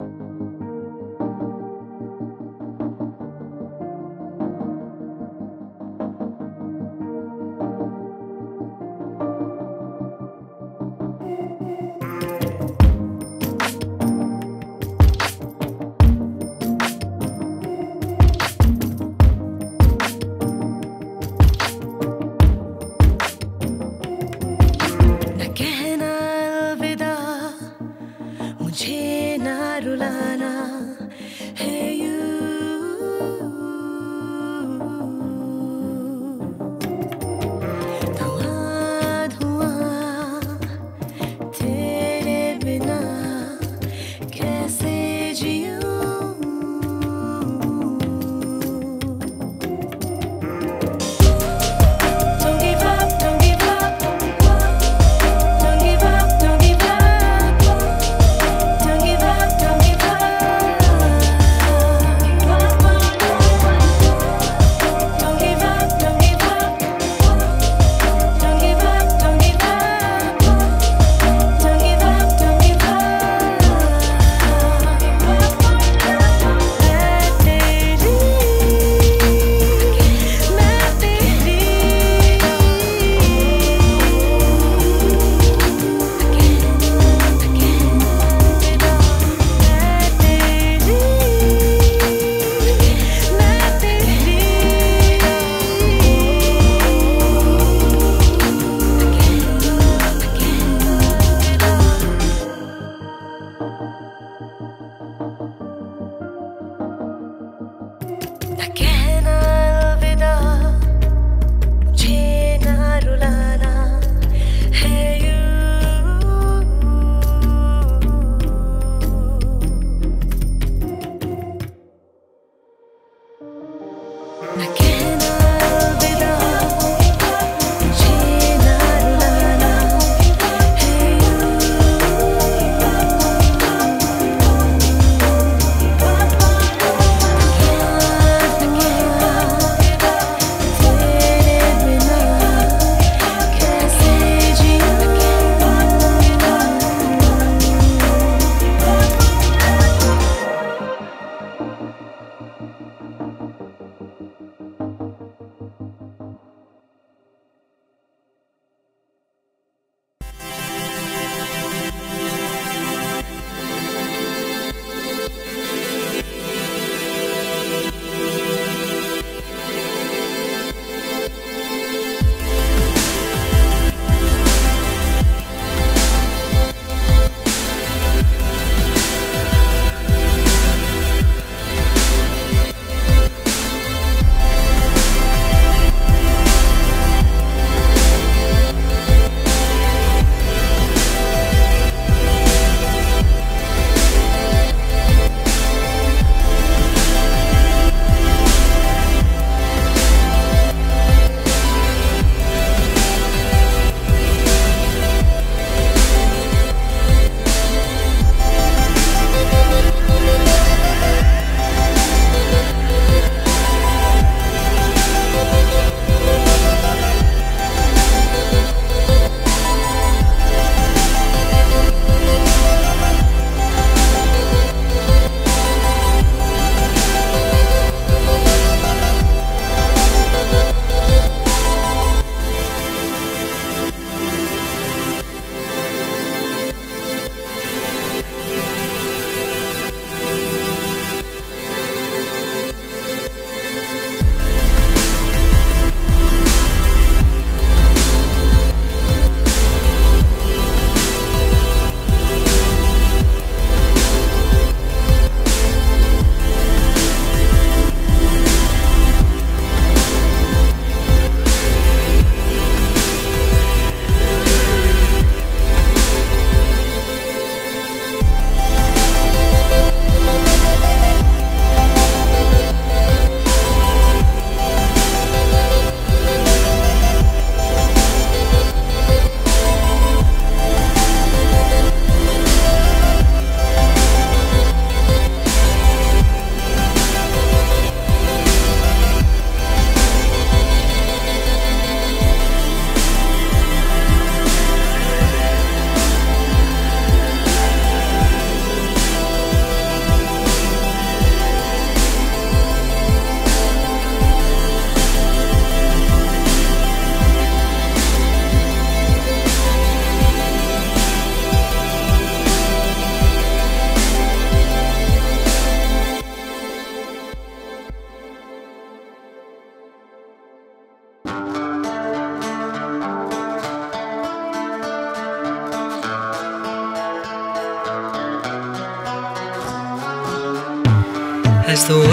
you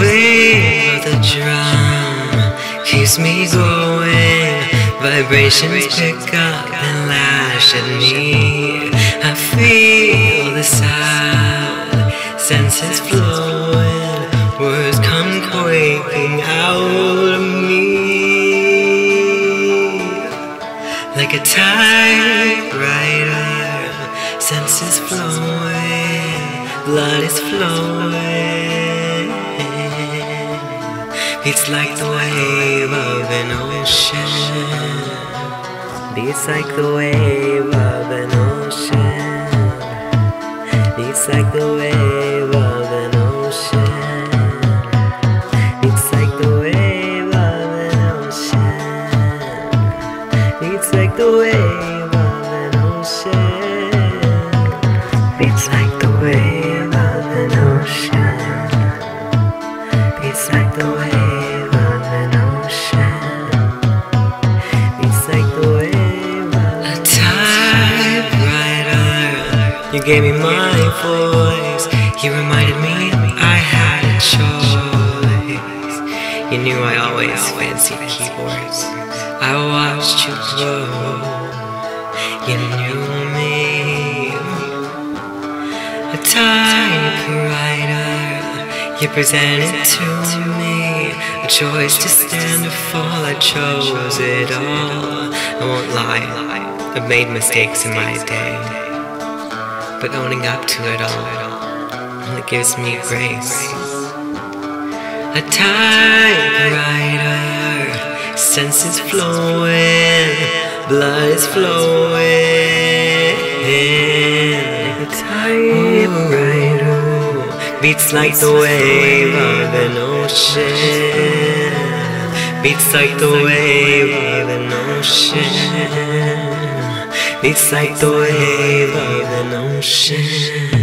of the drum keeps me going. Vibrations pick up and lash at me. I feel the sound, senses flowing, words come quaking out of me. Like a typewriter, senses flowing, blood is flowing. Beats like the wave of an ocean. Beats like the wave of an ocean. Beats like the wave of an ocean. Beats like the wave of an ocean. Beats like the wave of an ocean. Beats like the wave gave me my voice. You reminded me I had a choice. You knew I always fancied keyboards. I watched you grow. You knew me. A typewriter. You presented to me. A choice to stand or fall. I chose it all. I won't lie. I've made mistakes in my day. But owning up to it all only gives me grace. A typewriter, senses flowing, blood is flowing. A typewriter beats like the wave of an ocean. Beats like the wave of an ocean. Beats like the wave of an ocean.